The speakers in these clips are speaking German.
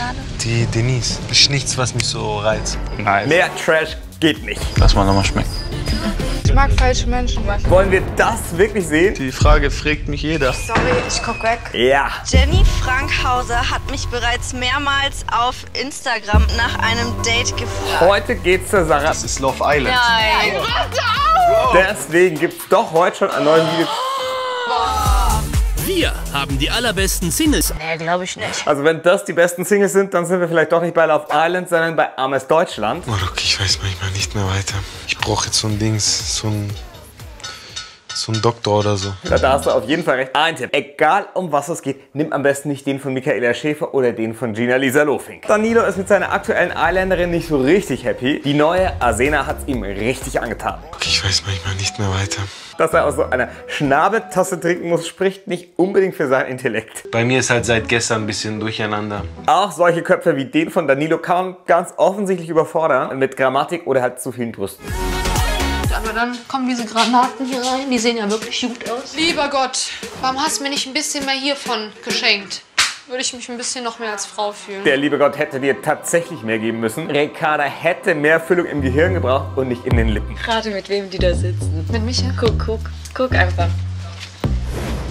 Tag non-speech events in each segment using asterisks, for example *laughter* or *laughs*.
gerade? Die Denise. Ist nichts, was mich so reizt. Nice. Mehr Trash geht nicht. Lass mal nochmal schmecken. Ich mag falsche Menschen. Wollen wir das wirklich sehen? Die Frage fragt mich jeder. Sorry, ich guck weg. Ja. Jenny Frankhauser hat mich bereits mehrmals auf Instagram nach einem Date gefragt. Heute geht's zur Sache. Das ist Love Island. Nein. Deswegen gibt's doch heute schon ein neues Video. Wir haben die allerbesten Singles. Nee, glaube ich nicht. Also wenn das die besten Singles sind, dann sind wir vielleicht doch nicht bei Love Island, sondern bei Armes Deutschland. Marok, ich weiß manchmal nicht mehr weiter. Ich brauche jetzt so ein Dings, so ein, so ein Doktor oder so. Da, da hast du auf jeden Fall recht. Ein Tipp. Egal um was es geht, nimm am besten nicht den von Michaela Schäfer oder den von Gina Lisa Lofink. Danilo ist mit seiner aktuellen Eiländerin nicht so richtig happy. Die neue Arsena hat's ihm richtig angetan. Ich weiß manchmal nicht mehr weiter. Dass er aus so einer Schnabeltasse trinken muss, spricht nicht unbedingt für seinen Intellekt. Bei mir ist halt seit gestern ein bisschen durcheinander. Auch solche Köpfe wie den von Danilo kann man ganz offensichtlich überfordern mit Grammatik oder halt zu vielen Brüsten. Aber dann kommen diese Granaten hier rein. Die sehen ja wirklich gut aus. Lieber Gott, warum hast du mir nicht ein bisschen mehr hiervon geschenkt? Würde ich mich ein bisschen noch mehr als Frau fühlen. Der liebe Gott hätte dir tatsächlich mehr geben müssen. Ricarda hätte mehr Füllung im Gehirn gebraucht und nicht in den Lippen. Rate, mit wem die da sitzen. Mit Micha? Guck, guck, guck einfach.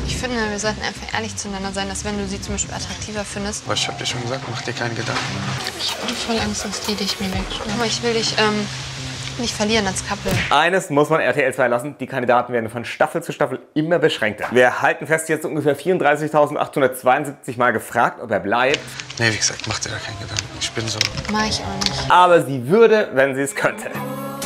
Ich finde, wir sollten einfach ehrlich zueinander sein, dass wenn du sie zum Beispiel attraktiver findest. Aber ich hab dir schon gesagt, mach dir keine Gedanken. Ich habe voll Angst, dass die dich mir wegschnappen. Aber ich will dich ähm, nicht verlieren als Couple. Eines muss man RTL 2 lassen, die Kandidaten werden von Staffel zu Staffel immer beschränkter. Wir halten fest, jetzt ungefähr 34.872 Mal gefragt, ob er bleibt. Nee, wie gesagt, mach dir da keine Gedanken. Ich bin so. Mach ich auch nicht. Aber sie würde, wenn sie es könnte.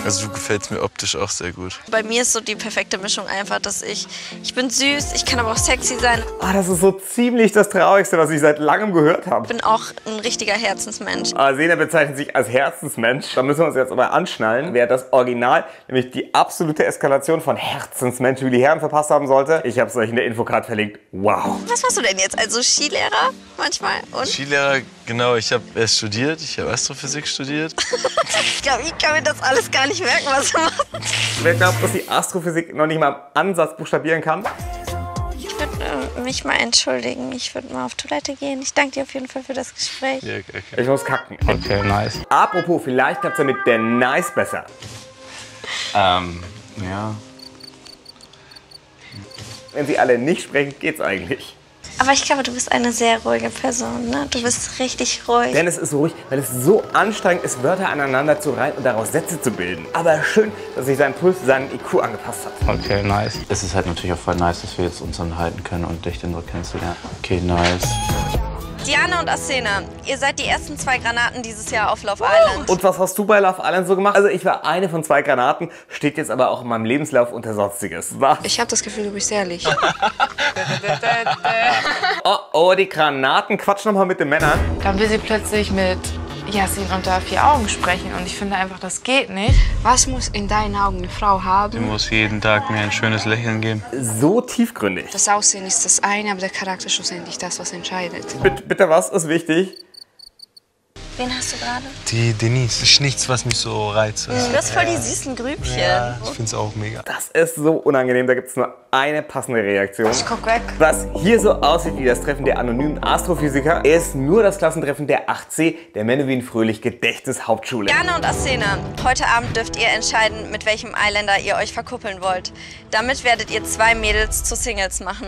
Also du gefällst mir optisch auch sehr gut. Bei mir ist so die perfekte Mischung einfach, dass ich, ich bin süß, ich kann aber auch sexy sein, Ah, das ist so ziemlich das Traurigste, was ich seit langem gehört habe. bin auch ein richtiger Herzensmensch. Arsena bezeichnet sich als Herzensmensch. Da müssen wir uns jetzt aber anschnallen. Wer das Original, nämlich die absolute Eskalation von Herzensmensch, wie die Herren verpasst haben sollte, ich habe es euch in der Infocard verlinkt. Wow. Was machst du denn jetzt? Also Skilehrer manchmal? Und Skilehrer, genau, ich habe erst studiert, ich habe Astrophysik studiert. *laughs* ich glaube, ich kann mir das alles gar nicht merken, was du machst. Wer glaubt, dass die Astrophysik noch nicht mal im Ansatz buchstabieren kann? Ich würde äh, mich mal entschuldigen. Ich würde mal auf Toilette gehen. Ich danke dir auf jeden Fall für das Gespräch. Ja, okay. Ich muss kacken. Okay, nice. Apropos, vielleicht klappt ja mit der Nice besser. Ähm, ja. Wenn sie alle nicht sprechen, geht's eigentlich. Aber ich glaube, du bist eine sehr ruhige Person, ne? Du bist richtig ruhig. Denn es ist ruhig, weil es so anstrengend ist, Wörter aneinander zu reihen und daraus Sätze zu bilden. Aber schön, dass sich sein Puls seinen IQ angepasst hat. Okay, nice. Es ist halt natürlich auch voll nice, dass wir jetzt uns unterhalten können und dich dann so kennenzulernen. Okay, nice. Diana und Asena, ihr seid die ersten zwei Granaten dieses Jahr auf Love Island. Und was hast du bei Love Island so gemacht? Also ich war eine von zwei Granaten, steht jetzt aber auch in meinem Lebenslauf unter Sonstiges. Was? Ich habe das Gefühl, du bist ehrlich. *laughs* Oh, oh, die Granaten quatschen nochmal mit den Männern. Dann will sie plötzlich mit Yasin unter vier Augen sprechen. Und ich finde einfach, das geht nicht. Was muss in deinen Augen eine Frau Du haben? musst jeden Tag mir ein schönes Lächeln geben. So tiefgründig. Das Aussehen ist das eine, aber der Charakter ist schlussendlich das, was entscheidet. Bitte, bitte was ist wichtig? Wen hast du gerade? Die Denise. Ist nichts, was mich so reizt. Du hast voll die süßen Grübchen. Ja, ich find's auch mega. Das ist so unangenehm, da gibt es nur eine passende Reaktion. Ich guck weg. Was hier so aussieht wie das Treffen der anonymen Astrophysiker, ist nur das Klassentreffen der 8C der Menowin Fröhlich Gedächtnishauptschule. Diana und Asena, heute Abend dürft ihr entscheiden, mit welchem Eiländer ihr euch verkuppeln wollt. Damit werdet ihr zwei Mädels zu Singles machen.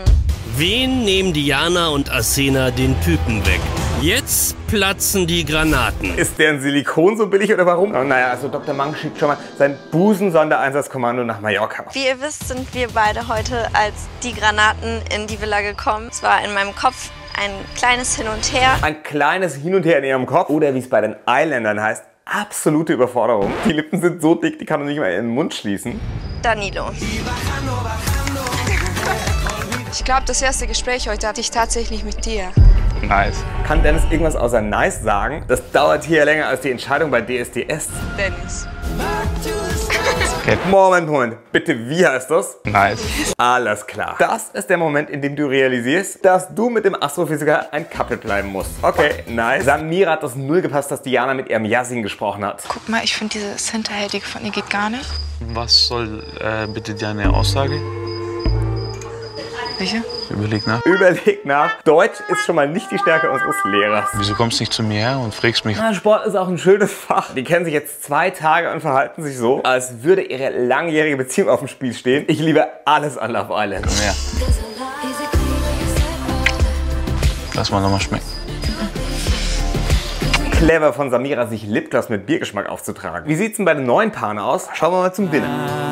Wen nehmen Diana und Asena den Typen weg? Jetzt platzen die Granaten. Ist deren Silikon so billig oder warum? Oh, naja, also Dr. Mang schickt schon mal sein Busen-Sondereinsatzkommando nach Mallorca. Wie ihr wisst, sind wir beide heute als die Granaten in die Villa gekommen. Es war in meinem Kopf ein kleines Hin und Her. Ein kleines Hin und Her in ihrem Kopf oder wie es bei den Eiländern heißt, absolute Überforderung. Die Lippen sind so dick, die kann man nicht mal in den Mund schließen. Danilo. Ich glaube, das erste Gespräch heute hatte ich tatsächlich mit dir. Nice. Kann Dennis irgendwas außer nice sagen? Das dauert hier länger als die Entscheidung bei DSDS. Dennis. Moment, Moment. Bitte, wie heißt das? Nice. Alles klar. Das ist der Moment, in dem du realisierst, dass du mit dem Astrophysiker ein Couple bleiben musst. Okay, nice. Samira hat das null gepasst, dass Diana mit ihrem Yasin gesprochen hat. Guck mal, ich finde dieses Hinterhältige von ihr geht gar nicht. Was soll äh, bitte deine Aussage? Welche? Überleg nach. Überleg nach. Deutsch ist schon mal nicht die Stärke unseres Lehrers. Wieso kommst du nicht zu mir her und fragst mich? Na, Sport ist auch ein schönes Fach. Die kennen sich jetzt zwei Tage und verhalten sich so, als würde ihre langjährige Beziehung auf dem Spiel stehen. Ich liebe alles an Love Island. Ja. Lass mal nochmal schmecken. Clever von Samira, sich Lipgloss mit Biergeschmack aufzutragen. Wie sieht's denn bei den neuen Paaren aus? Schauen wir mal zum Dinner.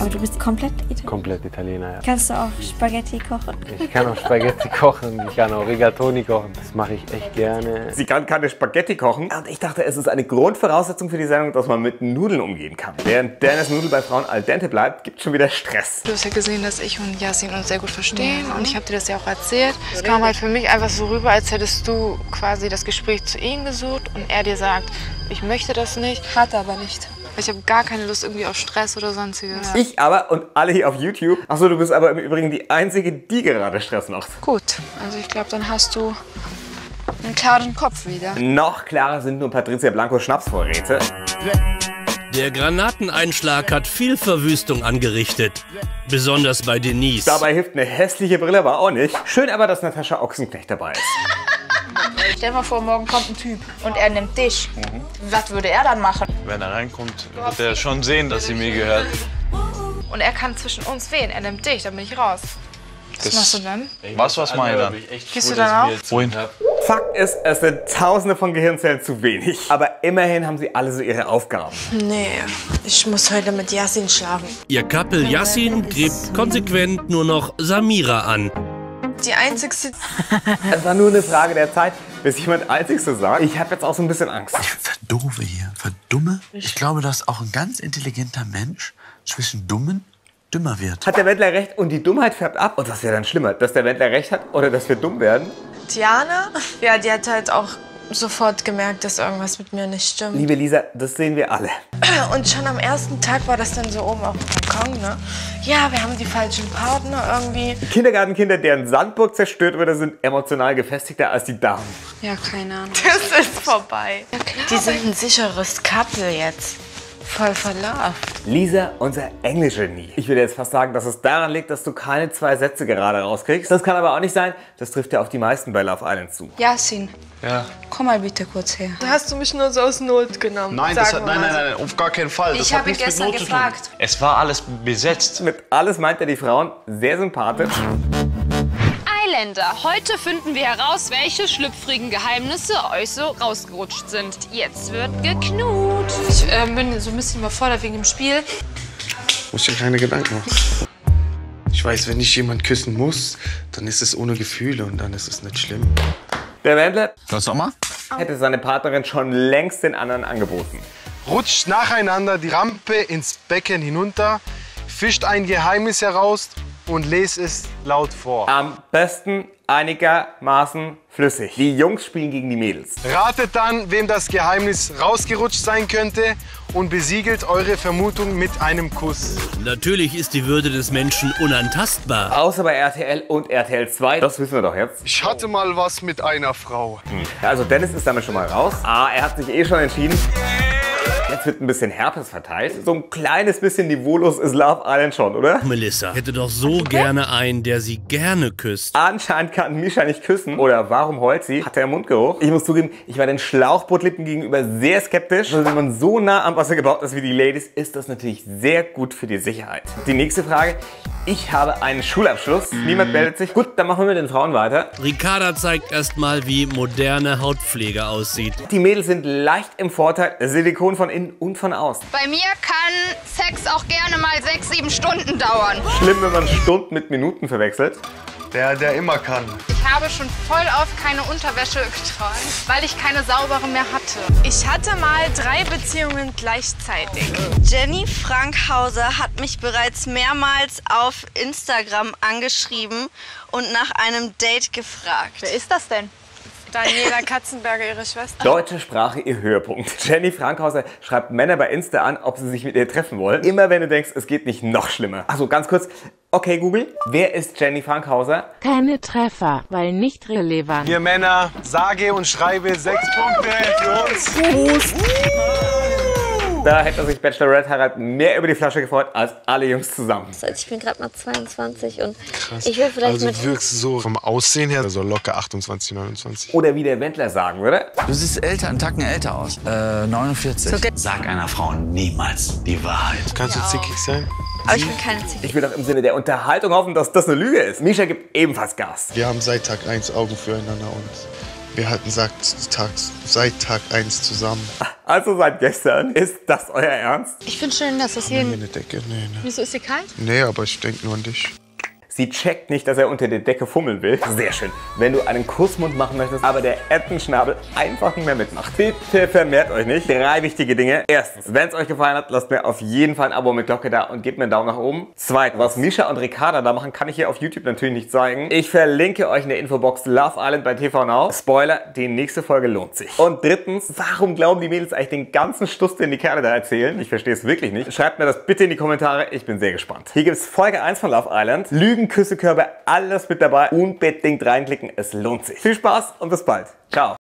Aber du bist komplett Italiener. Komplett Italiener, ja. Kannst du auch Spaghetti kochen? Ich kann auch Spaghetti *laughs* kochen, ich kann auch Rigatoni kochen. Das mache ich echt gerne. Sie kann keine Spaghetti kochen. Und ich dachte, es ist eine Grundvoraussetzung für die Sendung, dass man mit Nudeln umgehen kann. Während Dennis Nudel bei Frauen al dente bleibt, gibt schon wieder Stress. Du hast ja gesehen, dass ich und Yasin uns sehr gut verstehen und ich habe dir das ja auch erzählt. Es kam halt für mich einfach so rüber, als hättest du quasi das Gespräch zu ihm gesucht und er dir sagt, ich möchte das nicht. Hat er aber nicht. Ich habe gar keine Lust irgendwie auf Stress oder sonstiges. Ich aber und alle hier auf YouTube. Achso, du bist aber im Übrigen die Einzige, die gerade Stress macht. Gut, also ich glaube, dann hast du einen klaren Kopf wieder. Noch klarer sind nur Patricia Blancos Schnapsvorräte. Der Granateneinschlag hat viel Verwüstung angerichtet. Besonders bei Denise. Dabei hilft eine hässliche Brille aber auch nicht. Schön aber, dass Natascha Ochsenknecht dabei ist. Stell mal vor, morgen kommt ein Typ und er nimmt dich. Was würde er dann machen? Wenn er reinkommt, wird er schon sehen, dass sie mir gehört. Und er kann zwischen uns wählen. Er nimmt dich, dann bin ich raus. Was machst du dann? Was, was meine dann? Gehst du dann auch? Wohin? Fakt ist, es sind tausende von Gehirnzellen zu wenig. Aber immerhin haben sie alle so ihre Aufgaben. Nee, ich muss heute mit Yasin schlafen. Ihr Couple Yassin gräbt konsequent nur noch Samira an. Die einzigste. Es war nur eine Frage der Zeit, bis jemand Einzigste sagt. Ich habe jetzt auch so ein bisschen Angst. Doofe hier. Verdumme? Ich glaube, dass auch ein ganz intelligenter Mensch zwischen Dummen dümmer wird. Hat der Wendler recht und die Dummheit färbt ab? Und was wäre dann schlimmer? Dass der Wendler recht hat oder dass wir dumm werden? Diana? Ja, die hat halt auch sofort gemerkt, dass irgendwas mit mir nicht stimmt. Liebe Lisa, das sehen wir alle. Und schon am ersten Tag war das dann so oben auf dem Balkon, ne? Ja, wir haben die falschen Partner irgendwie. Kindergartenkinder, deren Sandburg zerstört wurde, sind emotional gefestigter als die Damen. Ja, keine Ahnung. Das ist vorbei. Die sind ein sicheres Couple jetzt. Voll verlauft. Lisa, unser Englisch-Genie. Ich würde jetzt fast sagen, dass es daran liegt, dass du keine zwei Sätze gerade rauskriegst. Das kann aber auch nicht sein. Das trifft ja auf die meisten bei Love Island zu. Yasin, Ja. komm mal bitte kurz her. Hast du mich nur so aus Not genommen? Nein, das hat, nein, nein, nein, auf gar keinen Fall. Das Ich habe ihn gestern Not zu tun. gefragt. Es war alles besetzt. Mit alles meint er die Frauen sehr sympathisch. Islander. Heute finden wir heraus, welche schlüpfrigen Geheimnisse euch so rausgerutscht sind. Jetzt wird geknutscht. Ich äh, bin so ein bisschen überfordert wegen dem Spiel. Muss dir keine Gedanken machen. Ich weiß, wenn ich jemand küssen muss, dann ist es ohne Gefühle und dann ist es nicht schlimm. Der Wendler Was nochmal? hätte seine Partnerin schon längst den anderen angeboten. Rutscht nacheinander die Rampe ins Becken hinunter, fischt ein Geheimnis heraus und lest es laut vor. Am besten einigermaßen flüssig. Die Jungs spielen gegen die Mädels. Ratet dann, wem das Geheimnis rausgerutscht sein könnte und besiegelt eure Vermutung mit einem Kuss. Natürlich ist die Würde des Menschen unantastbar. Außer bei RTL und RTL 2. Das wissen wir doch jetzt. Ich hatte mal was mit einer Frau. Also Dennis ist damit schon mal raus. Ah, er hat sich eh schon entschieden. Jetzt wird ein bisschen Herpes verteilt. So ein kleines bisschen niveaulos ist Love Island schon, oder? Melissa hätte doch so gerne einen, der sie gerne küsst. Anscheinend kann Misha nicht küssen. Oder warum heult sie? Hat er Mundgeruch? Ich muss zugeben, ich war den Schlauchbootlippen gegenüber sehr skeptisch. Also wenn man so nah am Wasser gebaut ist wie die Ladies, ist das natürlich sehr gut für die Sicherheit. Die nächste Frage. Ich habe einen Schulabschluss. Niemand meldet sich. Gut, dann machen wir mit den Frauen weiter. Ricarda zeigt erstmal, wie moderne Hautpflege aussieht. Die Mädels sind leicht im Vorteil. Silikon von innen und von außen. Bei mir kann Sex auch gerne mal sechs, sieben Stunden dauern. Schlimm, wenn man Stunden mit Minuten verwechselt. Der, der immer kann. Ich habe schon voll oft keine Unterwäsche getragen, weil ich keine saubere mehr hatte. Ich hatte mal drei Beziehungen gleichzeitig. Jenny Frankhauser hat mich bereits mehrmals auf Instagram angeschrieben und nach einem Date gefragt. Wer ist das denn? Daniela Katzenberger, ihre Schwester. Deutsche Sprache ihr Höhepunkt. *laughs* Jenny Frankhauser schreibt Männer bei Insta an, ob sie sich mit ihr treffen wollen. Immer wenn du denkst, es geht nicht noch schlimmer. Achso, ganz kurz. Okay, Google. Wer ist Jenny Frankhauser? Keine Treffer, weil nicht relevant. Ihr Männer, sage und schreibe sechs Punkte für uns. Da hätte sich Bachelorette Harald mehr über die Flasche gefreut als alle Jungs zusammen. Also ich bin gerade mal 22 und ich will vielleicht Also mit... wirkst so vom Aussehen her so locker 28, 29. Oder wie der Wendler sagen würde. Du siehst älter, einen Tacken älter aus. Äh, 49. Sag einer Frau niemals die Wahrheit. Kannst du zickig sein? Aber ich bin keine Ziege. Ich will doch im Sinne der Unterhaltung hoffen, dass das eine Lüge ist. Misha gibt ebenfalls Gas. Wir haben seit Tag 1 Augen füreinander und wir halten seit Tag, seit Tag 1 zusammen. Also seit gestern. Ist das euer Ernst? Ich finde schön, dass das hier... Hier eine Decke? Nee, ne. Wieso ist dir kalt? Nee, aber ich denke nur an dich. Sie checkt nicht, dass er unter der Decke fummeln will. Sehr schön. Wenn du einen Kussmund machen möchtest, aber der Entenschnabel einfach nicht mehr mitmacht. Bitte vermehrt euch nicht. Drei wichtige Dinge. Erstens, wenn es euch gefallen hat, lasst mir auf jeden Fall ein Abo mit Glocke da und gebt mir einen Daumen nach oben. Zweitens, was Misha und Ricarda da machen, kann ich hier auf YouTube natürlich nicht zeigen. Ich verlinke euch in der Infobox Love Island bei TV Now. Spoiler, die nächste Folge lohnt sich. Und drittens, warum glauben die Mädels eigentlich den ganzen Stuss, den die Kerle da erzählen? Ich verstehe es wirklich nicht. Schreibt mir das bitte in die Kommentare. Ich bin sehr gespannt. Hier gibt es Folge 1 von Love Island. Lügen, Küsse, Körbe, alles mit dabei. Unbedingt reinklicken. Es lohnt sich. Viel Spaß und bis bald. Ciao.